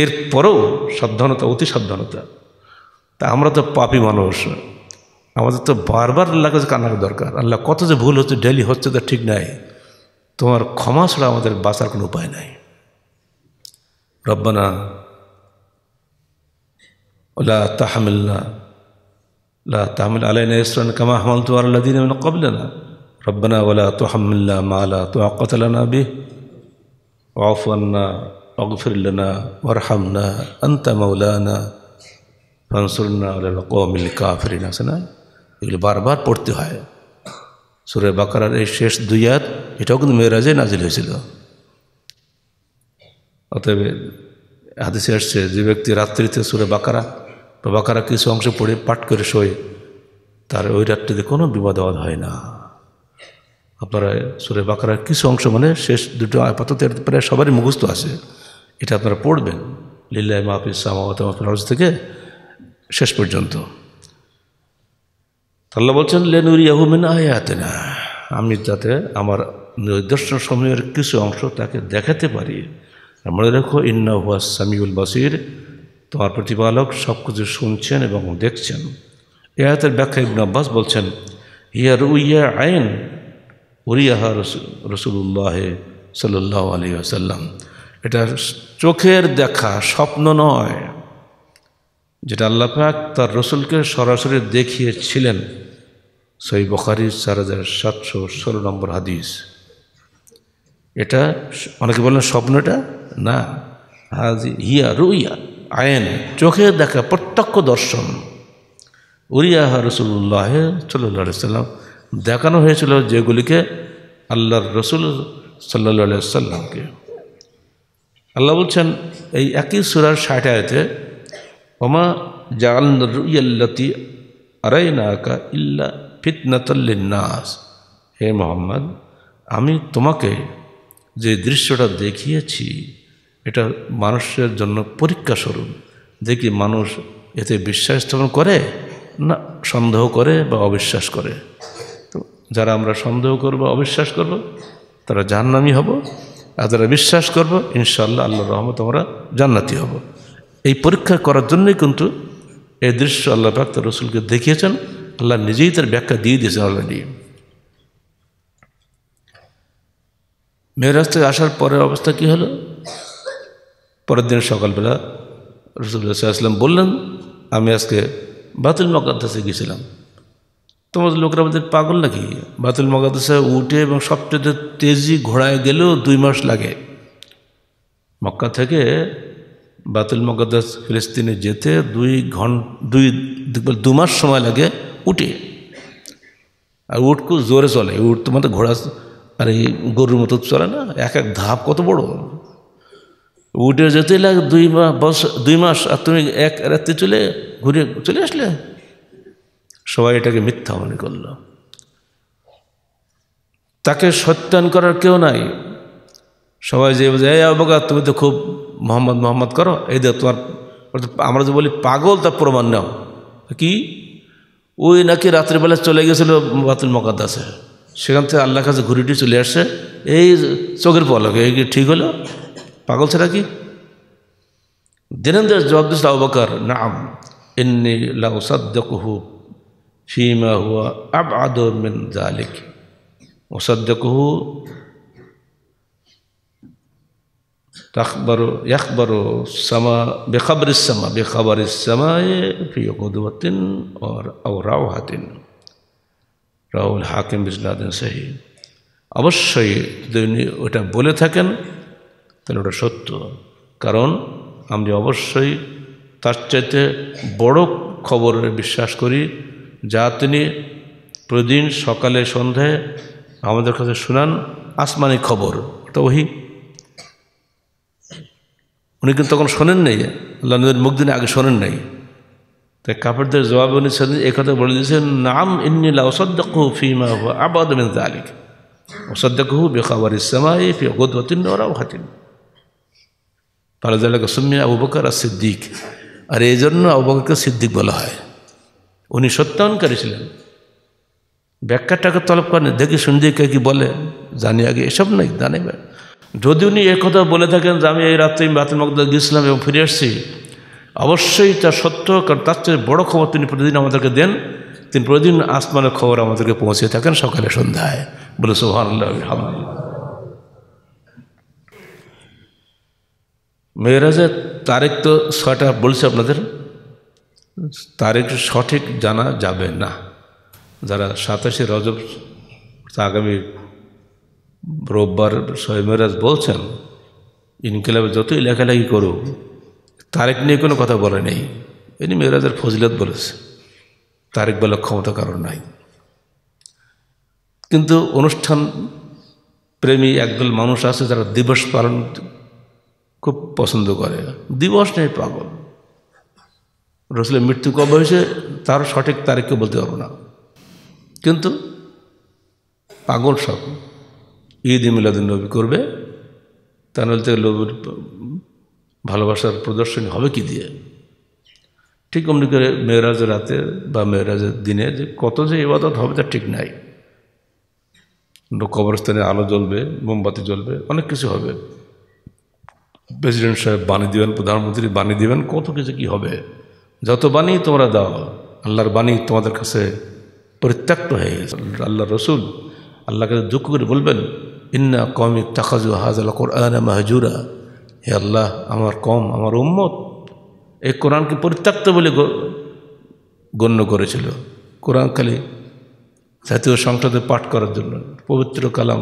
এর পরেও সাবধানতা, অতি সাবধানতা। তা আমরা তো পাপি মানুষ। আমাদের তো বারবার আল্লাহ কাছে কান্নার দরকার। আল্লাহ কত যে ভুল হচ্ছে, ডেলি হচ্ছে, তো ঠিক নাই। তোমার ক্ষমা ছাড়া আমাদের বাঁচার কোনো উপায় নাই। রব্বানা ওলা তাহমিল্লা লা তাহমিল আলাইনা ইসরান কামা হামাল তো আল্লাহ দিন কবলানা রব্বানা ওলা তো হামিল্লা মালা তো আকতালানা বি ওয়াফান্না অগফিরলানা ওরহামনা আন্তা মৌলানা ফানসুরনা আল্লাহ কমিল কাফরিন। আছে না এগুলো বারবার পড়তে হয়। সুরে বাকারার এই শেষ দুই আয়াত, এটাও কিন্তু মেয়েরাজে নাজিল হয়েছিল। অতএব হাদিসে আসছে, যে ব্যক্তি রাত্রিতে সুরে বাকারা বা বাকারা কিছু অংশ পড়ে, পাঠ করে শোয়, তার ওই রাত্রিতে কোনো বিবাদ হয় না। আপনারা সুরে বাকারার কিছু অংশ মানে শেষ দুটো আপাতত প্রায় সবারই মুখস্থ আছে। এটা আপনারা পড়বেন। লিল্লাহ মাহফিজ সামাওয়াত মাহফিজ থেকে শেষ পর্যন্ত। আল্লাহ বলছেন লেনুরি আহমেন আয়াতে না আমি যাতে আমার নিদর্শন সময়ের কিছু অংশ তাকে দেখাতে পারি। মনে রেখো, ইন্না হুয়া সামিউল বাসির। তোমার প্রতিপালক সব কিছু শুনছেন এবং দেখছেন। এ ব্যাখ্যা ইবন আব্বাস বলছেন ইয়া রুইয়া আইন, উরিয়াহা রসুল রসুল্লাহ সাল্লাহ আলী আসাল্লাম এটা চোখের দেখা স্বপ্ন নয়। যেটা আল্লাহ পাক তার রসুলকে সরাসরি দেখিয়েছিলেন সই বখারি চার হাজার সাতশো ষোলো নম্বর হাদিস। এটা অনেকে বলেন স্বপ্ন এটা? না। হাজি হিয়া রুইয়া আইন চোখে দেখা প্রত্যক্ষ দর্শন। উরিয়াহ রসুল্লাহ সাল্লাহ সাল্লাম দেখানো হয়েছিল যেগুলিকে আল্লাহর রসুল সাল্লা সাল্লামকে। আল্লাহ বলছেন, এই একই সুরার ষাট আয়তে ওমা জাল রুইয়াল্লাতি আরাই নাকা ইল্লা ফিতনাতাল্লিনাস হে মোহাম্মদ, আমি তোমাকে যে দৃশ্যটা দেখিয়েছি, এটা মানুষের জন্য পরীক্ষা স্বরূপ। দেখি মানুষ এতে বিশ্বাস স্থাপন করে না সন্দেহ করে বা অবিশ্বাস করে? তো যারা আমরা সন্দেহ করব, অবিশ্বাস করব, তারা জাহান্নামি হব। আর যারা বিশ্বাস করব ইনশাল্লাহ আল্লাহ রহমত আমরা জান্নাতি হব। এই পরীক্ষা করার জন্যই কিন্তু এই দৃশ্য আল্লাহ পাক তার রসুলকে দেখিয়েছেন। আল্লাহ নিজেই তার ব্যাখ্যা দিয়ে দিয়েছেন অলরেডি মেয়েরাজ থেকে আসার পরের অবস্থা কি হলো? পরের দিন সকালবেলা রসুল্লাহাম বললেন, আমি আজকে বাতুল মকাদ্দাসে গেছিলাম তোমাদের লোকেরা আমাদের পাগল নাকি? বাতুল মকাদ্দাসে উঠে এবং সবচেয়ে তেজি ঘোড়ায় গেলেও দুই মাস লাগে। মক্কা থেকে বাতুল মকাদ্দাস ফিলিস্তিনে যেতে দুই ঘণ্টা দুই, দু মাস সময় লাগে উঠে। আর উঠ খুব জোরে চলে। উঠ তোমাদের ঘোড়া আর এই গরুর মতো চলে না? এক এক ধাপ কত বড়। উঠে যেতে লাগে দুই মাস বস, দুই মাস। আর তুমি এক রাত্রে চলে ঘুরে চলে আসলে? সবাই এটাকে মিথ্যা মনে করল। তাকে সত্যায়ন করার কেউ নাই। সবাই যে বলছে এই আবগা তুমি তো খুব মোহাম্মদ মোহাম্মদ করো, এই দেখ তোমার, আমরা যে বলি পাগল তার প্রমাণ নাও। কি? ওই নাকি রাত্রিবেলা চলে গেছিল বাতুল মকাদ্দাসে। সেখান থেকে আল্লাহ কাছে ঘুরিটি চলে আসছে এই চোখের পলকে, এই কি ঠিক হলো? পাগল ছাড়া কি? দিনেন জবাব দিচ্ছে আবকার নাম এমনি লাউসাদ্দকহু ফিমা হুয়া আব আদর মিন জালিক ওসাদ্দকহু তাকবর ইয়াকবর সামা বেখবর সামা, বেখবর সামায় প্রিয় কদুয়াতিন আর আওরাও হাতিন রাউল হাকিম বিজনাদিন সাহি। অবশ্যই যদি উনি ওটা বলে থাকেন, তাহলে ওটা সত্য। কারণ আমি অবশ্যই তার চাইতে বড় খবরে বিশ্বাস করি, যা তিনি প্রতিদিন সকালে সন্ধ্যায় আমাদের কাছে শুনান, আসমানি খবর। তো ওহি। উনি কিন্তু তখন শোনেন নাই। আল্লাহ নবীর মুখ দিনে আগে শোনেন নাই। তাই কাপড়দের জবাবে উনি কথা বলে দিয়েছেন, নাম ইন্নিলা ওসদ্দকু ফিমা হুয়া আবাদ মিন জালিক ওসদ্দকহু বেখাবার ইসলামাই ফি গদওয়াতিন ওরাও হাতিন পালাজালাকে সুমিয়া আবু বকর আর সিদ্দিক আর এই জন্য আবু সিদ্দিক বলা হয়। উনি সত্যায়নকারী ছিলেন। ব্যাখ্যাটাকে তলব করেন, দেখি শুনদি কে কি বলে, জানি আগে, এসব নাই, জানে যদি উনি এ কথা বলে থাকেন যে আমি এই রাত্রে বাতুল মকদাস গিয়েছিলাম এবং ফিরে আসছি, অবশ্যই তা সত্য, কারণ তার চেয়ে বড় খবর তিনি প্রতিদিন আমাদেরকে দেন। তিনি প্রতিদিন আসমানের খবর আমাদেরকে পৌঁছে থাকেন সকালে সন্ধ্যায়। বলে সোহান মেয়েরাজের তারিখ তো ছয়টা বলছে আপনাদের। তারিখ সঠিক জানা যাবে না। যারা সাতাশে রজব আগামী রোববার মেয়েরাজ বলছেন, ইনকিলাবে যতই লেখালেখি করুক, তারেক নিয়ে কোনো কথা বলে নেই। এনি মেয়েরাজের ফজিলত বলেছে, তারেক বলার ক্ষমতা কারণ নাই। কিন্তু অনুষ্ঠান প্রেমী একদল মানুষ আছে যারা দিবস পালন খুব পছন্দ করে। দিবস নেই, পাগল। রসুলের মৃত্যু কবে হয়েছে, তার সঠিক তারিখকে বলতে পারব না। কিন্তু পাগল সব। ঈদ মিলাদুল নবী করবে, তা নাহলে থেকে নবীর ভালোবাসার প্রদর্শনী হবে কি দিয়ে? ঠিক অমনি করে মেয়েরাজের রাতে বা মেয়েরাজের দিনে যে কত যে ইবাদত হবে তা ঠিক নাই। কবরস্থানে আলো জ্বলবে, মোমবাতি জ্বলবে, অনেক কিছু হবে। প্রেসিডেন্ট সাহেব বাণী দিবেন, প্রধানমন্ত্রী বাণী দিবেন, কত কিছু কি হবে? যত বাণী তোমরা দাও, আল্লাহর বাণী তোমাদের কাছে পরিত্যক্ত হয়ে গেছে। আল্লাহ রসুল আল্লাহকে দুঃখ করে বলবেন ইন্না কমিক তাকাজু হাজাল কোরআন মাহজুরা। হে আল্লাহ, আমার কম আমার উম্মত, এই কোরআনকে পরিত্যক্ত বলে গণ্য করেছিল। কোরআন খালি জাতীয় সংসদে পাঠ করার জন্য, পবিত্র কালাম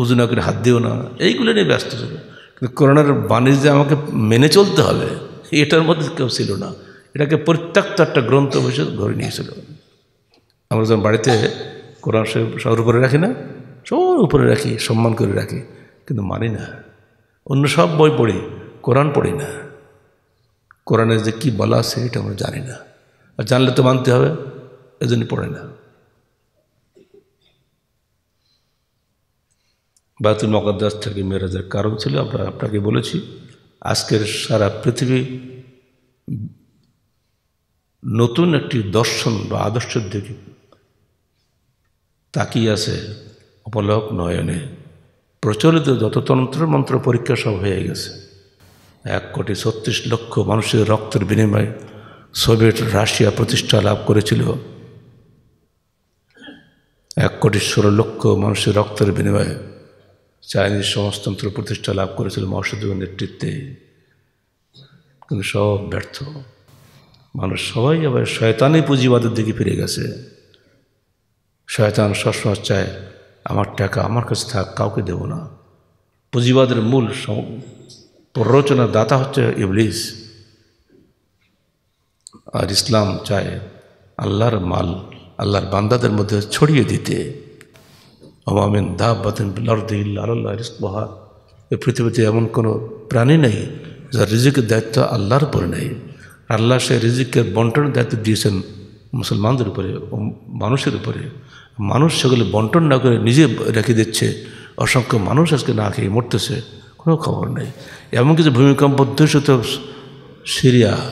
উজুনা করে হাত দিও না, এইগুলো নিয়ে ব্যস্ত ছিল। কিন্তু কোরআনের বাণিজ্যে আমাকে মেনে চলতে হবে, এটার মধ্যে কেউ ছিল না। এটাকে পরিত্যক্ত একটা গ্রন্থ বসে ধরে নিয়েছিল। আমরা যখন বাড়িতে কোরআন সবার করে রাখি না সবার উপরে রাখি, সম্মান করে রাখি, কিন্তু মানি না। অন্য সব বই পড়ি, কোরআন পড়ি না। কোরআনে যে কী বলা আছে এটা আমরা জানি না। আর জানলে তো মানতে হবে, এজন্য পড়ে না। বাতুল মকদ্দাস থেকে মেরাজের কারণ ছিল, আমরা আপনাকে বলেছি, আজকের সারা পৃথিবী নতুন একটি দর্শন বা আদর্শের দিকে তাকিয়ে আছে। অপলক নয়নে প্রচলিত যত তন্ত্র মন্ত্র পরীক্ষা সব হয়ে গেছে। এক কোটি ছত্রিশ লক্ষ মানুষের রক্তের বিনিময়ে সোভিয়েট রাশিয়া প্রতিষ্ঠা লাভ করেছিল। এক কোটি ষোলো লক্ষ মানুষের রক্তের বিনিময়ে চাইনিজ সমাজতন্ত্র প্রতিষ্ঠা লাভ করেছিল মহাসুদ্দিনের নেতৃত্বে। কিন্তু সব ব্যর্থ। মানুষ সবাই আবার শয়তানি পুঁজিবাদের দিকে ফিরে গেছে। শয়তান সবসময় চায় আমার টাকা আমার কাছে থাক, কাউকে দেব না। পুঁজিবাদের মূল প্ররোচনার দাতা হচ্ছে ইবলিস। আর ইসলাম চায় আল্লাহর মাল, আল্লাহর বান্দাদের মধ্যে ছড়িয়ে দিতে। অমামিন দাব বাতিন আল্লাহ এই পৃথিবীতে এমন কোনো প্রাণী নেই যার রিজিকের দায়িত্ব আল্লাহর উপরে নেই। আল্লাহ সে রিজিকের বন্টনের দায়িত্ব দিয়েছেন মুসলমানদের উপরে মানুষের উপরে। মানুষ সেগুলো বন্টন না করে নিজে রেখে দিচ্ছে। অসংখ্য মানুষ আজকে না খেয়ে মরতেছে, কোনো খবর নেই। এমন কিছু ভূমিকম্প দূষিত সিরিয়া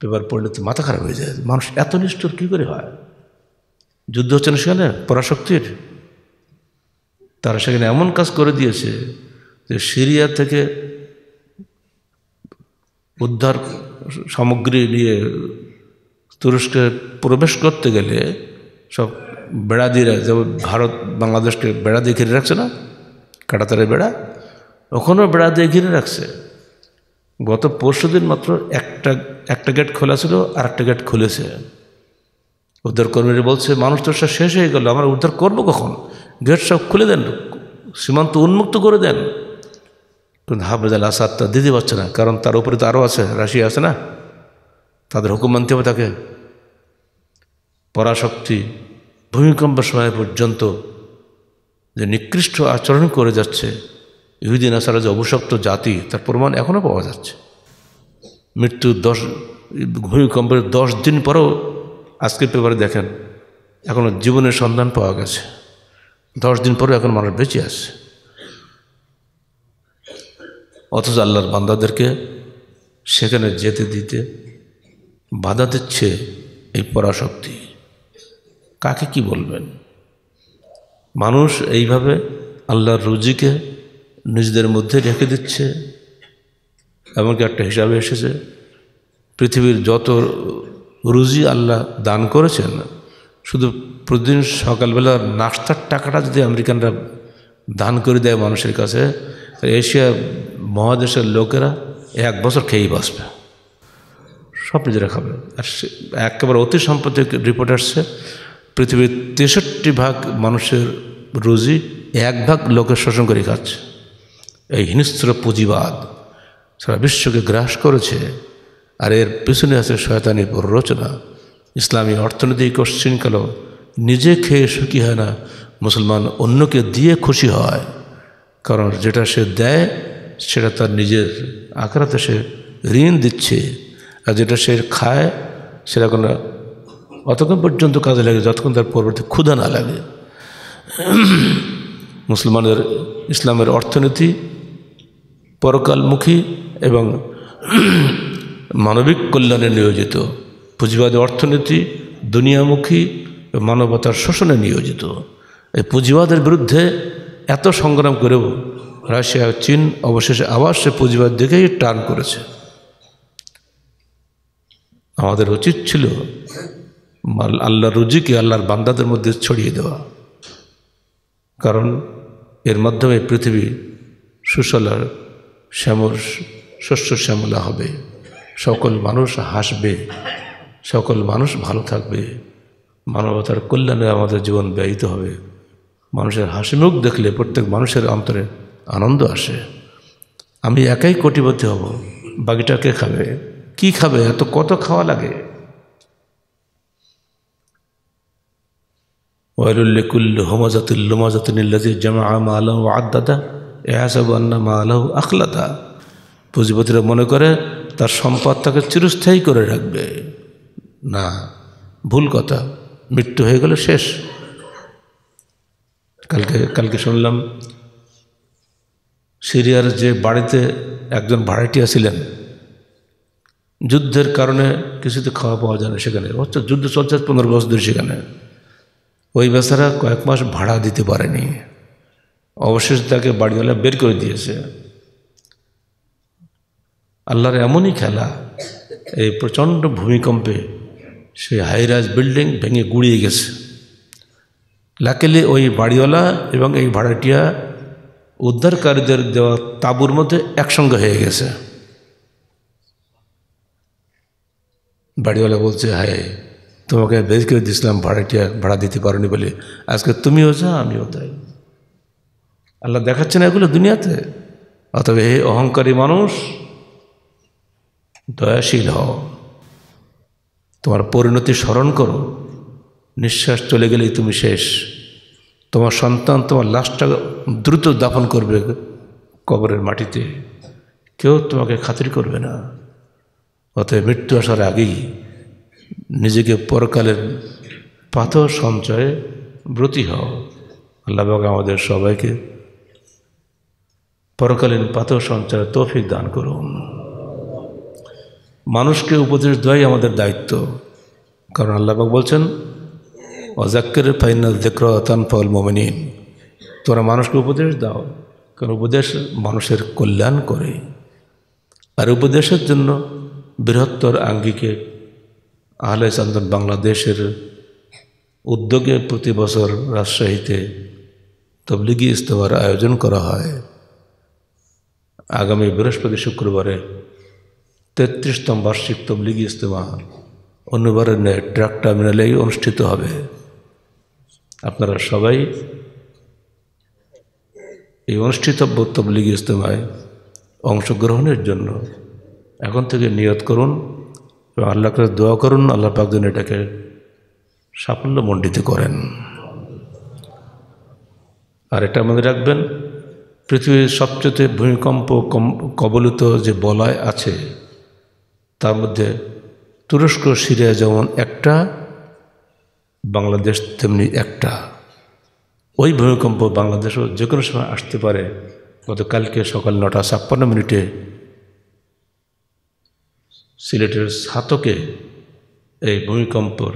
পেপার পড়লে তো মাথা খারাপ হয়ে যায়। মানুষ এত নিষ্ঠুর কী করে হয়? যুদ্ধ হচ্ছে না সেখানে? পরাশক্তির? তারা সেখানে এমন কাজ করে দিয়েছে যে সিরিয়া থেকে উদ্ধার সামগ্রী নিয়ে তুরস্কে প্রবেশ করতে গেলে সব বেড়া দিয়ে যেমন ভারত, বাংলাদেশকে বেড়া দিয়ে ঘিরে রাখছে না? কাটাতারে বেড়া? ওখানেও বেড়া দিয়ে ঘিরে রাখছে। গত পরশু দিন মাত্র একটা একটা গেট খোলা ছিল আর একটা গেট খুলেছে। উদ্ধার কর্মীরা বলছে, মানুষ তো সব শেষ হয়ে গেল, আমরা উদ্ধার করব কখন? গেট সব খুলে দেন, সীমান্ত উন্মুক্ত করে দেন। কিন্তু হাফেজ আল আসাদ তা দিতে পারছে না, কারণ তার উপরে তো আরও আছে, রাশিয়া আছে না? তাদের হুকুম মানতে হবে তাকে। পরাশক্তি ভূমিকম্পের সময় পর্যন্ত যে নিকৃষ্ট আচরণ করে যাচ্ছে ইহুদিন আসারা যে অভিশপ্ত জাতি, তার প্রমাণ এখনও পাওয়া যাচ্ছে। মৃত্যু দশ, ভূমিকম্পের দশ দিন পরেও আজকের পেপারে দেখেন এখনও জীবনের সন্ধান পাওয়া গেছে। দশ দিন পরেও এখন মানুষ বেঁচে আছে। অথচ আল্লাহর বান্দাদেরকে সেখানে যেতে দিতে বাধা দিচ্ছে এই পরাশক্তি। কাকে কি বলবেন? মানুষ এইভাবে আল্লাহর রুজিকে নিজেদের মধ্যে রেখে দিচ্ছে। এমনকি একটা হিসাবে এসেছে, পৃথিবীর যত রুজি আল্লাহ দান করেছেন, শুধু প্রতিদিন সকালবেলা নাস্তার টাকাটা যদি আমেরিকানরা দান করে দেয় মানুষের কাছে এশিয়া মহাদেশের লোকেরা এক বছর খেয়েই বাঁচবে। সব নিজেরা খাবে। আর সে একেবারে অতি সাম্প্রতিক রিপোর্ট আসছে পৃথিবীর তেষট্টি ভাগ মানুষের রুজি এক ভাগ লোকের শোষণ করে খাচ্ছে। এই হিংস্র পুঁজিবাদ সারা বিশ্বকে গ্রাস করেছে আর এর পিছনে আছে শয়তানি প্ররোচনা ইসলামী অর্থনীতি কোশ্চিনকাল নিজে খেয়ে সুখী হয় না, মুসলমান অন্যকে দিয়ে খুশি হয়। কারণ যেটা সে দেয়, সেটা তার নিজের আকারাতে সে ঋণ দিচ্ছে। আর যেটা সে খায়, সেটা কোনো অতক্ষণ পর্যন্ত কাজে লাগে, যতক্ষণ তার পরবর্তী ক্ষুধা না লাগে। মুসলমানের ইসলামের অর্থনীতি পরকালমুখী এবং মানবিক কল্যাণে নিয়োজিত। পুঁজিবাদী অর্থনীতি দুনিয়ামুখী, মানবতার শোষণে নিয়োজিত। এই পুঁজিবাদের বিরুদ্ধে এত সংগ্রাম করেও রাশিয়া, চীন অবশেষে আবার সে পুঁজিবাদ দিকেই টার্ন করেছে। আমাদের উচিত ছিল আল্লাহর রুজিকে আল্লাহর বান্দাদের মধ্যে ছড়িয়ে দেওয়া। কারণ এর মাধ্যমে পৃথিবী সুশলার শ্যামর শস্য শ্যামলা হবে। সকল মানুষ হাসবে, সকল মানুষ ভালো থাকবে। মানবতার কল্যাণে আমাদের জীবন ব্যয়িত হবে। মানুষের হাসি মুখ দেখলে প্রত্যেক মানুষের অন্তরে আনন্দ আসে। আমি একাই কোটিপতি হব। বাকিটা কে খাবে? কি খাবে? এত কত খাওয়া লাগে? ওয়াইলুল্লিকুল্ল হোমাজাতুল লোমাজাতুল্লাজি জামা মা আলহ আদাদা এহাসাবু আন্না মা আলহ আখলাদা পুঁজিপতিরা মনে করে তার সম্পদ তাকে চিরস্থায়ী করে রাখবে। না, ভুল কথা। মৃত্যু হয়ে গেল শেষ। কালকে কালকে শুনলাম, সিরিয়ার যে বাড়িতে একজন ভাড়াটিয়া ছিলেন, যুদ্ধের কারণে কিছুতে খাওয়া পাওয়া যায় না সেখানে। হচ্ছে যুদ্ধ চলছে পনেরো বছর ধরে সেখানে। ওই বেচারা কয়েক মাস ভাড়া দিতে পারেনি। অবশেষে তাকে বাড়িওয়ালা বের করে দিয়েছে। আল্লাহর এমনই খেলা, এই প্রচণ্ড ভূমিকম্পে সেই হাইরাজ বিল্ডিং ভেঙে গুড়িয়ে গেছে। লাকেলে ওই বাড়িওয়ালা এবং এই ভাড়াটিয়া উদ্ধারকারীদের দেওয়া তাঁবুর মধ্যে একসঙ্গে হয়ে গেছে। বাড়িওয়ালা বলছে হ্যাঁ তোমাকে বেশ করে দিয়েছিলাম, ভাড়াটিয়া, ভাড়া দিতে পারোনি বলে। আজকে তুমিও যা আমিও তাই। আল্লাহ দেখাচ্ছে না এগুলো দুনিয়াতে। অতএব হে অহংকারী মানুষ, দয়াশীল হও। তোমার পরিণতি স্মরণ করো। নিঃশ্বাস চলে গেলেই তুমি শেষ। তোমার সন্তান তোমার লাশটা দ্রুত দাফন করবে কবরের মাটিতে। কেউ তোমাকে খাতির করবে না। অতএব মৃত্যু আসার আগেই নিজেকে পরকালের পাথর সঞ্চয়ে ব্রতী হও। আল্লাহবাক আমাদের সবাইকে পরকালীন পাথর সঞ্চয়ে তৌফিক দান করুন। মানুষকে উপদেশ দেওয়াই আমাদের দায়িত্ব। কারণ আল্লাহবাক বলছেন অজাক্কের ফাইনাল দেখরান ফল মোমিনিন। তোরা মানুষকে উপদেশ দাও, কারণ উপদেশ মানুষের কল্যাণ করে। আর উপদেশের জন্য বৃহত্তর আঙ্গিকে আহলে চান্দন বাংলাদেশের উদ্যোগে প্রতি বছর রাজশাহীতে তবলিগি ইস্তফার আয়োজন করা হয়। আগামী বৃহস্পতি শুক্রবারে তেত্রিশতম বার্ষিক তবলিগি ইস্তমা অন্যবারের ন্যায় ট্রাক টার্মিনালেই অনুষ্ঠিত হবে। আপনারা সবাই এই অনুষ্ঠিতব্য তবলিগি ইস্তমায় অংশগ্রহণের জন্য এখন থেকে নিয়ত করুন। এবং আল্লাহকে দোয়া করুন, আল্লাহ পাকদিন এটাকে সাফল্যমণ্ডিত করেন। আর এটা মনে রাখবেন, পৃথিবীর সবচেয়ে ভূমিকম্প কবলিত যে বলয় আছে, তার মধ্যে তুরস্ক, সিরিয়া যেমন একটা, বাংলাদেশ তেমনি একটা। ওই ভূমিকম্প বাংলাদেশও যে কোনো সময় আসতে পারে। গতকালকে সকাল নটা ছাপ্পান্ন মিনিটে সিলেটের সাতকে এই ভূমিকম্পর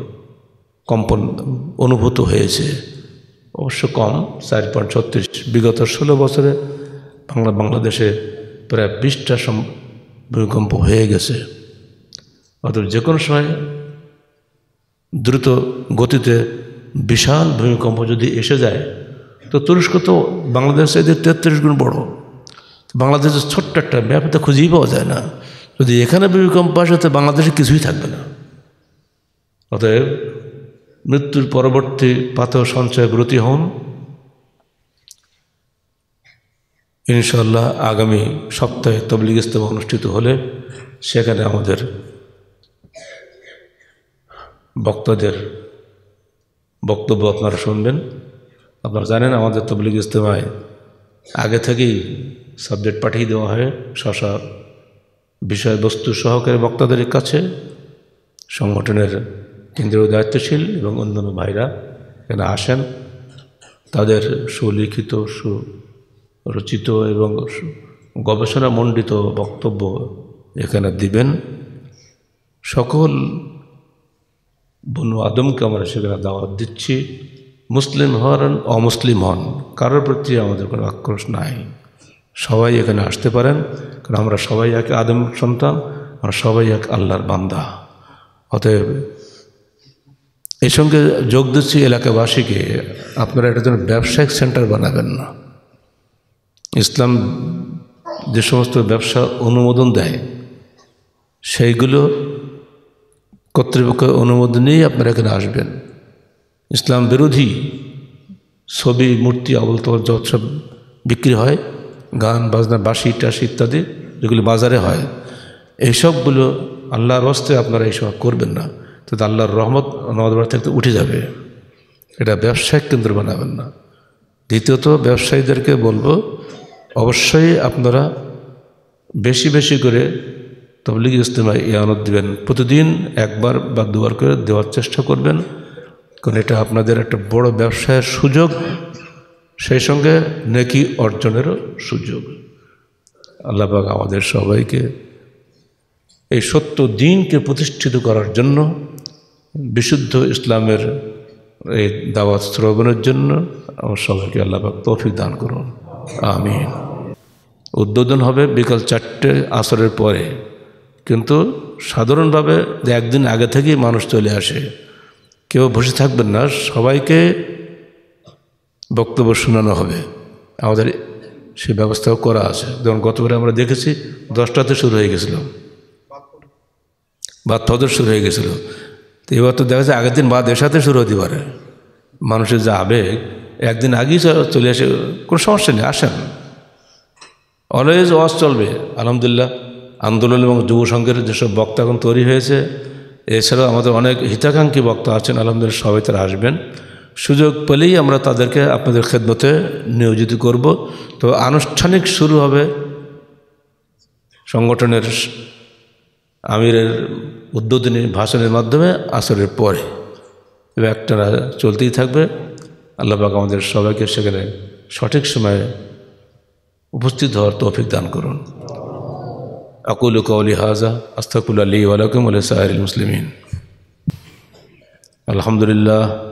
কম্পন অনুভূত হয়েছে। অবশ্য কম, চার পয়েন্ট ছত্রিশ। বিগত ষোলো বছরে বাংলা, বাংলাদেশে প্রায় বিশটা সম ভূমিকম্প হয়ে গেছে। অর্থাৎ যে কোনো সময় দ্রুত গতিতে বিশাল ভূমিকম্প যদি এসে যায়, তো তুরস্ক তো বাংলাদেশে এদের তেত্রিশ গুণ বড়। বাংলাদেশের ছোট্ট একটা ব্যাপারটা খুঁজেই পাওয়া যায় না। যদি এখানে ভূমিকম্প আসে তো বাংলাদেশে কিছুই থাকবে না। অতএব মৃত্যুর পরবর্তী পাথর সঞ্চয় ব্রতী হন। ইনশাল্লাহ আগামী সপ্তাহে তবলিগ ইস্তেমা অনুষ্ঠিত হলে সেখানে আমাদের বক্তাদের বক্তব্য আপনারা শুনবেন। আপনারা জানেন আমাদের তবলিগ ইস্তেমায় আগে থেকেই সাবজেক্ট পাঠিয়ে দেওয়া হয়, শশা বিষয়বস্তু সহকারে বক্তাদের কাছে, সংগঠনের কেন্দ্রীয় দায়িত্বশীল এবং অন্যান্য ভাইরা এখানে আসেন। তাদের সুলিখিত, সুরচিত এবং গবেষণা মণ্ডিত বক্তব্য এখানে দিবেন। সকল বনু আদমকে আমরা সেখানে দাওয়াত দিচ্ছি। মুসলিম হন অমুসলিম হন, কারোর প্রতি আমাদের কোনো আক্রোশ নাই। সবাই এখানে আসতে পারেন। কারণ আমরা সবাই এক আদম সন্তান, আমরা সবাই এক আল্লাহর বান্দা। অতএব এই সঙ্গে যোগ দিচ্ছি এলাকাবাসীকে, আপনারা এটা যেন ব্যবসায়িক সেন্টার বানাবেন না। ইসলাম যে সমস্ত ব্যবসা অনুমোদন দেয়, সেইগুলো কর্তৃপক্ষের অনুমোদন নিয়েই আপনারা এখানে আসবেন। ইসলাম বিরোধী ছবি, মূর্তি আবল যত সব বিক্রি হয় গান, বাজনা, বাঁশি টাসি ইত্যাদি যেগুলি বাজারে হয়, এইসবগুলো আল্লাহর হস্তে আপনারা এইসব করবেন না। তো আল্লাহর রহমত আমাদের থেকে উঠে যাবে। এটা ব্যবসায়িক কেন্দ্র বানাবেন না। দ্বিতীয়ত ব্যবসায়ীদেরকে বলব, অবশ্যই আপনারা বেশি বেশি করে তবলিগ ইজতেমায় ইয়ানত দেবেন। প্রতিদিন একবার বা দুবার করে দেওয়ার চেষ্টা করবেন। কারণ এটা আপনাদের একটা বড় ব্যবসায়ের সুযোগ। সেই সঙ্গে নেকি অর্জনেরও সুযোগ। আল্লাহবাক আমাদের সবাইকে এই সত্য দিনকে প্রতিষ্ঠিত করার জন্য, বিশুদ্ধ ইসলামের এই দাওয়াত শ্রবণের জন্য আমার সবাইকে আল্লাহবাক তৌফিক দান করুন। আমি উদ্বোধন হবে বিকাল চারটে আসরের পরে। কিন্তু সাধারণভাবে একদিন আগে থেকেই মানুষ চলে আসে। কেউ বসে থাকবেন না। সবাইকে বক্তব্য শোনানো হবে। আমাদের সে ব্যবস্থাও করা আছে। যেমন গতবারে আমরা দেখেছি দশটাতে শুরু হয়ে গেছিল। বা ফজর শুরু হয়ে গেছিল। তো এবার তো দেখা যাচ্ছে আগের দিন বাদ এসাতে শুরু হতে পারে। মানুষের যা আবেগ, একদিন আগেই চলে আসে, কোনো সমস্যা নেই আসেন অলওয়েজ ওয়াজ চলবে, আলহামদুলিল্লাহ। আন্দোলন এবং যুব সংঘের যেসব বক্তা এখন তৈরি হয়েছে, এছাড়াও আমাদের অনেক হিতাকাঙ্ক্ষী বক্তা আছেন, আলহামদুলিল্লাহ সবাই তারা আসবেন। সুযোগ পেলেই আমরা তাদেরকে আপনাদের খেদমতে নিয়োজিত করব। তো আনুষ্ঠানিক শুরু হবে সংগঠনের আমিরের উদ্বোধনী ভাষণের মাধ্যমে আসরের পরে। এবং একটা চলতেই থাকবে। আল্লাহ পাক আমাদের সবাইকে সেখানে সঠিক সময়ে উপস্থিত হওয়ার তৌফিক দান করুন। আকুল কৌলি হাজা আস্তাকুল আলী ওয়ালাকুম আলী সাহির মুসলিমিন। আলহামদুলিল্লাহ।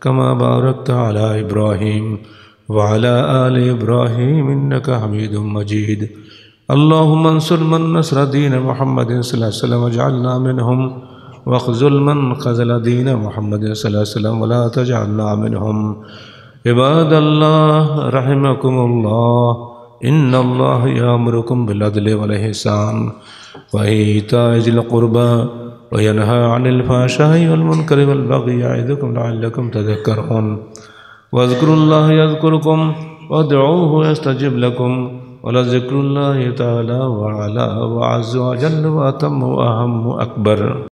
كما باركت على إبراهيم وعلى آل إبراهيم إنك حميد مجيد. اللهم انصر من نصر دين محمد صلى الله عليه وسلم واجعلنا منهم واخذل من خذل دين محمد صلى الله عليه وسلم ولا تجعلنا منهم. عباد الله، رحمكم الله، إن الله يأمركم بالعدل والإحسان وإيتاء ذي القربى وينهى عن الفحشاء والمنكر والبغي يعظكم لعلكم تذكرون. واذكروا الله يذكركم وادعوه يستجب لكم ولذكر الله تعالى وعلى وعز وجل وأتم وأهم أكبر.